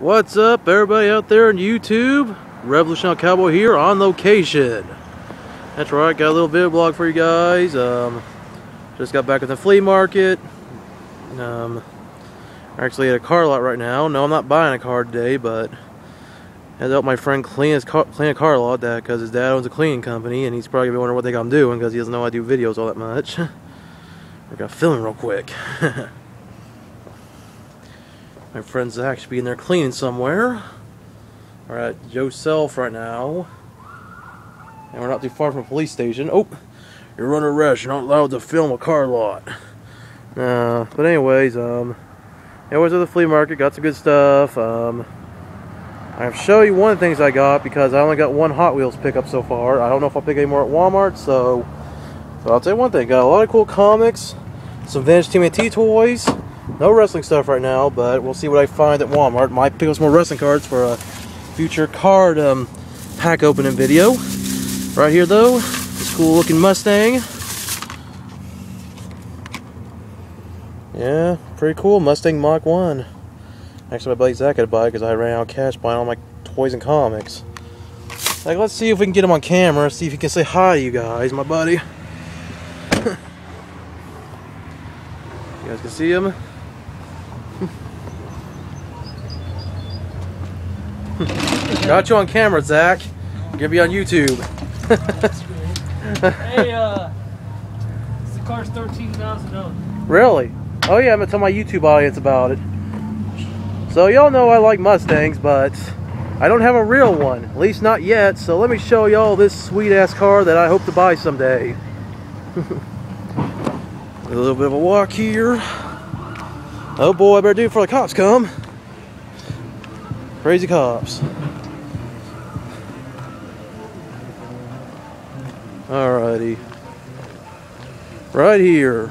What's up, everybody out there on YouTube? Revolution Hell Cowboy here on location. That's right, got a little video blog for you guys. Um, just got back at the flea market. Um, actually at a car lot right now. No, I'm not buying a car today, but I had to help my friend clean his car, clean a car lot that because his dad owns a cleaning company, and he's probably gonna wondering what they got I'm doing because he doesn't know I do videos all that much. I got filming real quick. My friend Zach should be in there cleaning somewhere. We're at Joe Self right now. And we're not too far from a police station. Oh, you're under arrest. You're not allowed to film a car lot. Uh, but anyways, um, I was at the flea market, got some good stuff. Um, I'll show you one of the things I got because I only got one Hot Wheels pickup so far. I don't know if I'll pick any more at Walmart, so, so I'll tell you one thing. Got a lot of cool comics, some vintage TMNT toys, no wrestling stuff right now, but we'll see what I find at Walmart. Might pick up some more wrestling cards for a future card um, pack opening video. Right here, though, this cool looking Mustang. Yeah, pretty cool. Mustang Mach 1. Actually, my buddy Zach had to buy because I ran out of cash buying all my toys and comics. Like, let's see if we can get him on camera, see if he can say hi to you guys, my buddy. you guys can see him. Got you on camera, Zach. Gonna be on YouTube. hey, uh, the car's thirteen thousand dollars. Really? Oh yeah, I'm gonna tell my YouTube audience about it. So y'all know I like Mustangs, but I don't have a real one, at least not yet. So let me show y'all this sweet ass car that I hope to buy someday. a little bit of a walk here. Oh boy, I better do it before the cops come. Crazy cops. Alrighty. Right here.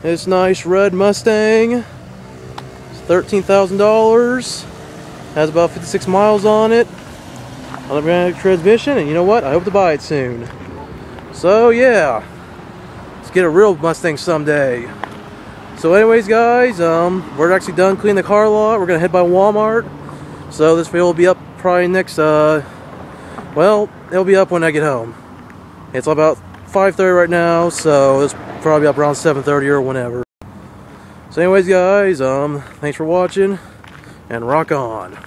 This nice red Mustang. It's $13,000. Has about 56 miles on it. Automatic transmission, and you know what? I hope to buy it soon. So, yeah. Let's get a real Mustang someday. So anyways, guys, um, we're actually done cleaning the car lot. We're going to head by Walmart. So this video will be up probably next, uh, well, it'll be up when I get home. It's about 5.30 right now, so it's probably up around 7.30 or whenever. So anyways, guys, um, thanks for watching, and rock on.